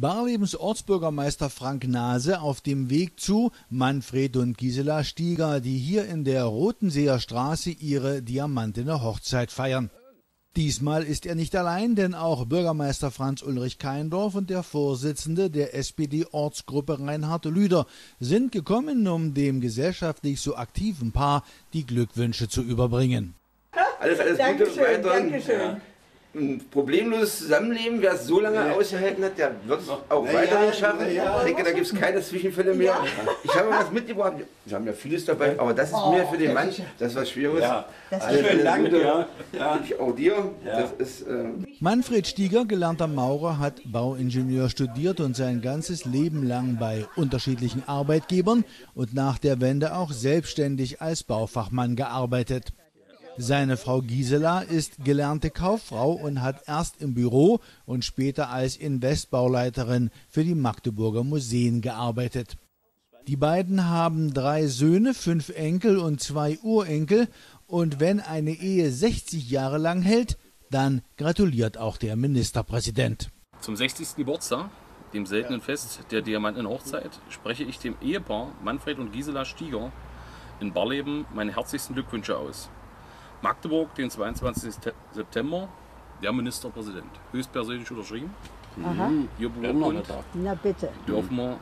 Barlebens Ortsbürgermeister Frank Nase auf dem Weg zu Manfred und Gisela Stieger, die hier in der Rotenseer Straße ihre diamantene Hochzeit feiern. Diesmal ist er nicht allein, denn auch Bürgermeister Franz Ulrich Keindorf und der Vorsitzende der SPD-Ortsgruppe Reinhard Lüder sind gekommen, um dem gesellschaftlich so aktiven Paar die Glückwünsche zu überbringen. Alles, alles Gute weiter. Dankeschön. Ja ein problemloses Zusammenleben, wer es so lange ja. ausgehalten hat, der wird es auch na weiterhin ja, schaffen. Ja. Ich denke, da gibt es keine Zwischenfälle mehr. Ich habe was mitgebracht. Wir haben ja vieles dabei, aber das ist oh, mir für den Mann das was Schwieriges. Ja. Das alles, schön, danke. Ja. Ja. Auch dir. Das ist, äh Manfred Stieger, gelernter Maurer, hat Bauingenieur studiert und sein ganzes Leben lang bei unterschiedlichen Arbeitgebern und nach der Wende auch selbstständig als Baufachmann gearbeitet. Seine Frau Gisela ist gelernte Kauffrau und hat erst im Büro und später als Investbauleiterin für die Magdeburger Museen gearbeitet. Die beiden haben drei Söhne, fünf Enkel und zwei Urenkel. Und wenn eine Ehe 60 Jahre lang hält, dann gratuliert auch der Ministerpräsident. Zum 60. Geburtstag, dem seltenen Fest der Diamanten Hochzeit, spreche ich dem Ehepaar Manfred und Gisela Stieger in Barleben meine herzlichsten Glückwünsche aus. Magdeburg, den 22. September, der Ministerpräsident. Höchstpersönlich unterschrieben. Aha. Hier beurkundet. Na bitte. Dürfen wir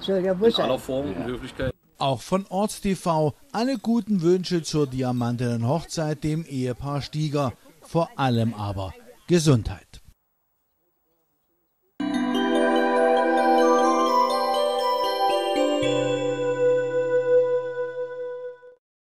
in aller Form und Höflichkeit. Auch von OrtsTV alle guten Wünsche zur diamantenen Hochzeit dem Ehepaar Stieger. Vor allem aber Gesundheit.